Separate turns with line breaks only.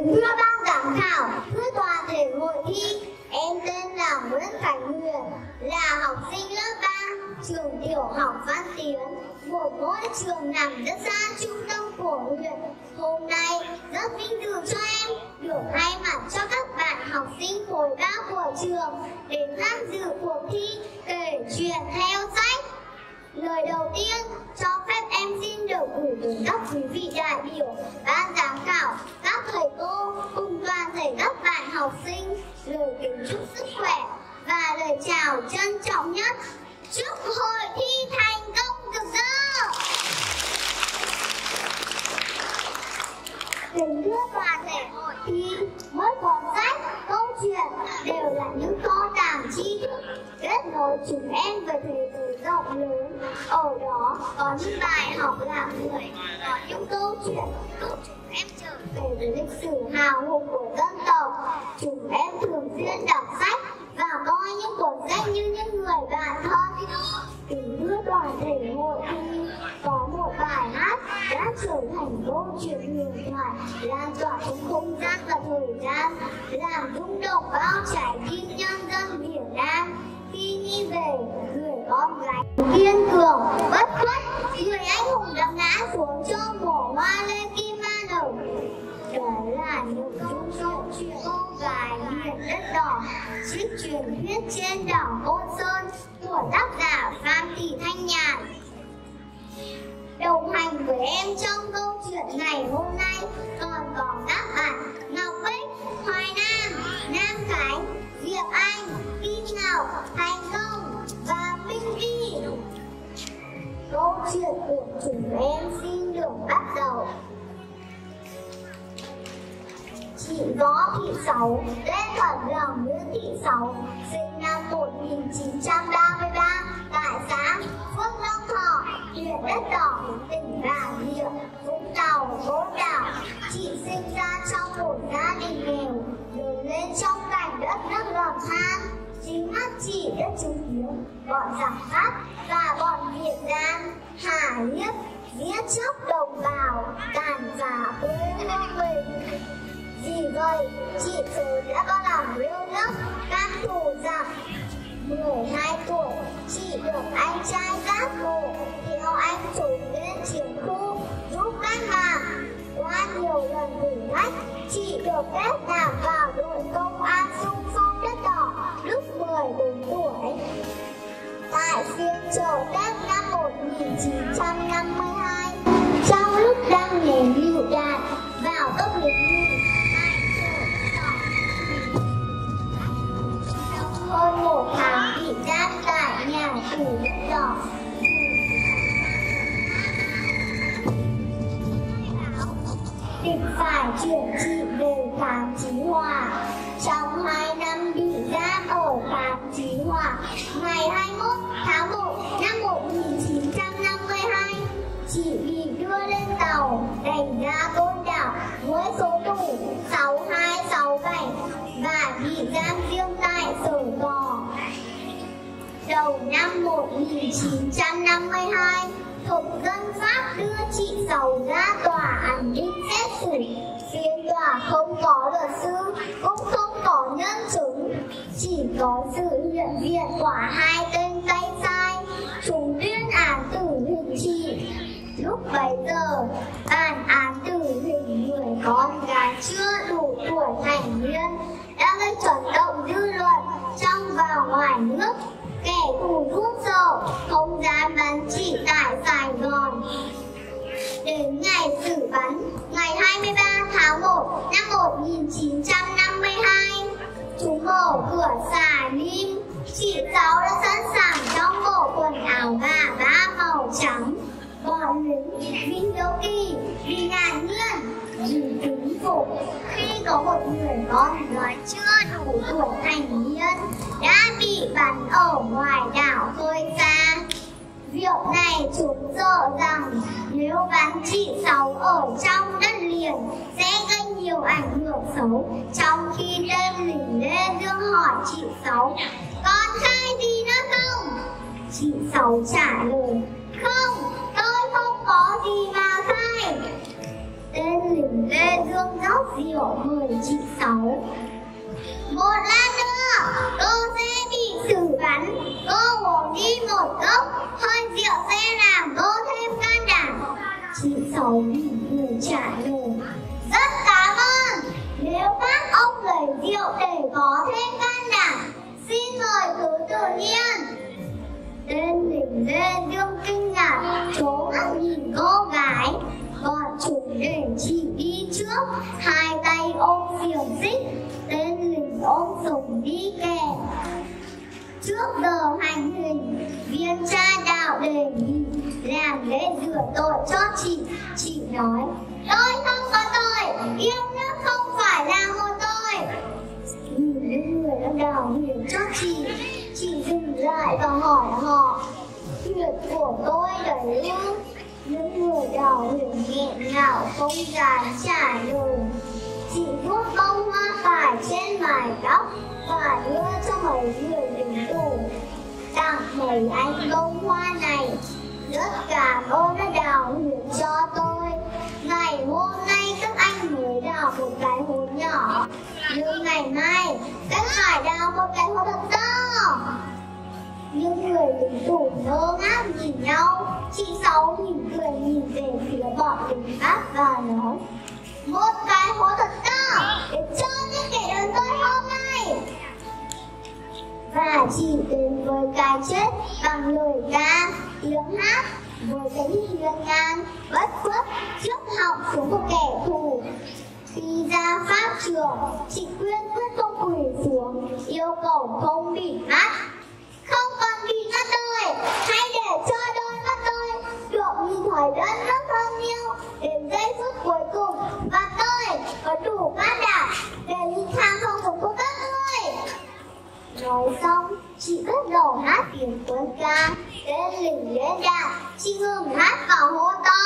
Kính thưa ban giám khảo, thưa toàn thể hội thi, em tên là Nguyễn Khánh Huyền, là học sinh lớp 3, trường tiểu học Văn Tiến, một ngôi trường nằm rất xa trung tâm của huyện. Hôm nay rất vinh dự cho em được thay mặt cho các bạn học sinh khối 3 của trường đến tham dự cuộc thi kể chuyện theo sách. Lời đầu tiên, cho xin được gửi đến các quý vị đại biểu, ban giám khảo, các thầy cô cùng toàn thể các bạn học sinh lời kính chúc sức khỏe và lời chào trân trọng nhất. Chúc hội thi thành công rực rỡ! Kính thưa toàn thể hội thi, mỗi cuốn sách, câu chuyện đều là những kho tàng tri thức kết nối chúng em với thế giới rộng lớn. Ở đó có những bài học làm người, có những câu chuyện giúp chúng em trở về với lịch sử hào hùng của dân tộc. Chúng em thường xuyên đọc sách và coi những cuốn sách như những người bạn thân. Tình đưa toàn thể hội thi, có một bài hát đã trở thành câu chuyện huyền thoại lan tỏa trong không gian và thời gian làm rung động bao trái tim nhân dân Việt Nam khi nghĩ về người con gái kiên cường bất khuất. Người anh hùng đã ngã xuống cho mổ hoa lê kim ma đầu đó là những dung câu chuyện cô gái miền đất đỏ chiếc truyền thuyết trên đảo côn sơn của tác giả phan thị thanh nhàn. Đồng hành với em trong câu chuyện ngày hôm nay còn có các bạn Ngọc Bích, Hoài Nam, Nam Khánh, Diệp Anh, Kim Ngọc, Thành Công chuyện của chúng em xin được bắt đầu. Chị Võ Thị Sáu, tên thật là Nguyễn Thị Sáu, sinh năm 1933 tại xã Phước Long Thọ, huyện Đất Đỏ, tỉnh Bà Rịa, Vũng Tàu, Cố Đảo. Chị sinh ra trong một gia đình nghèo, lớn lên trong cảnh đất nước ngập than chỉ mắt chị hiếu bọn giặc Pháp và bọn Việt Nam hà hiếp, giết chóc đồng bào, tàn phá quê hương mình. Vì vậy, chị sớm đã có lòng yêu nước, các thù giặc. 12 tuổi, chị được anh trai giác ngộ theo anh trốn lên chiến khu giúp cách mạng. Qua nhiều lần thử thách, chị được phép đảm vào đội công chầu phiên Tết năm 1952, trong lúc đang ném lựu đạn vào tốc lính Mỹ hơn một tháng bị giam tại nhà tù đất đỏ. định phải chuyển chị về khám chí hòa. Trong hai năm bị giam ở khám chí hòa, ngày 21 tháng 1 năm 1952, Thục dân Pháp đưa chị giàu ra tòa án đi xét xử. Phiên tòa không có luật sư, cũng không có nhân chứng, chỉ có sự hiện diện của hai tên tay sai. Chúng tuyên án tử hình chị. Lúc bấy giờ, bản án tử hình người con gái chưa đủ tuổi thành niên 1952, chúng mở cửa xà lim. Chị cháu đã sẵn sàng trong bộ quần áo gà ba màu trắng. Bọn lính Vinh Đô Kỳ vì ngạc nhiên dù kính phục khi có một người con nói chưa đủ tuổi thành niên đã bị bắn ở ngoài đảo khơi xa. Việc này chúng sợ rằng nếu bắn chị Sáu ở trong đất liền sẽ gây nhiều ảnh hưởng xấu. Trong khi tên lính lên dương hỏi chị Sáu, con khai gì nữa không? Chị Sáu trả lời, không, tôi không có gì mà khai. Tên lính Lê Dương rót rượu mời chị Sáu Một lát nữa cô sẽ bị xử bắn Cô uống đi một cốc Hơi rượu sẽ làm cô thêm can đảm Chị Sáu mỉm cười trả lời các rượu để có thêm can đảm. Xin mời cứ tự nhiên. Tên đỉnh Lê Dương kinh ngạc Trố mắt nhìn cô gái. Bọn chúng để chị đi trước, Hai tay ôm xiềng xích. Tên lính ôm súng đi kèm Trước giờ hành hình, Viên cha đạo đề nghị. Làm lễ rửa tội cho chị Chị nói, Tôi không có tội, Yêu phòng đã cho chị Chị dừng lại và hỏi họ Chuyện của tôi đấy ư những người đào huyền nghẹn ngào không dám trả lời Chị vuốt bông hoa cải trên mái tóc Và đưa cho mấy người đứng tủ Tặng mấy anh bông hoa này Rất cảm ơn đã đào huyền cho tôi Ngày hôm nay các đào một cái hố nhỏ. Nhưng ngày mai các phải đào một cái hố thật to. Những người lính tù ngơ ngác nhìn nhau Chị Sáu mỉm cười nhìn về phía bọn lính Pháp và nói Một cái hố thật to để cho những kẻ đàn tôi hôm nay Và chỉ đến với cái chết bằng lời ca, tiếng hát Với cái nhìn hiên ngang, bất khuất trước họng của một kẻ thù khi ra pháp trường, chị Quyên quyết không quỳ xuống, yêu cầu không bị mắt. không còn bị mắt tôi hãy để cho đôi mắt tôi được nhìn thấy đất nước thân yêu đến giây phút cuối cùng và tôi có đủ can đảm để nhìn thang không cùng của các ngươi nói xong chị bắt đầu hát tiếng quân ca tên lình lên đạn chị ngừng hát và hô to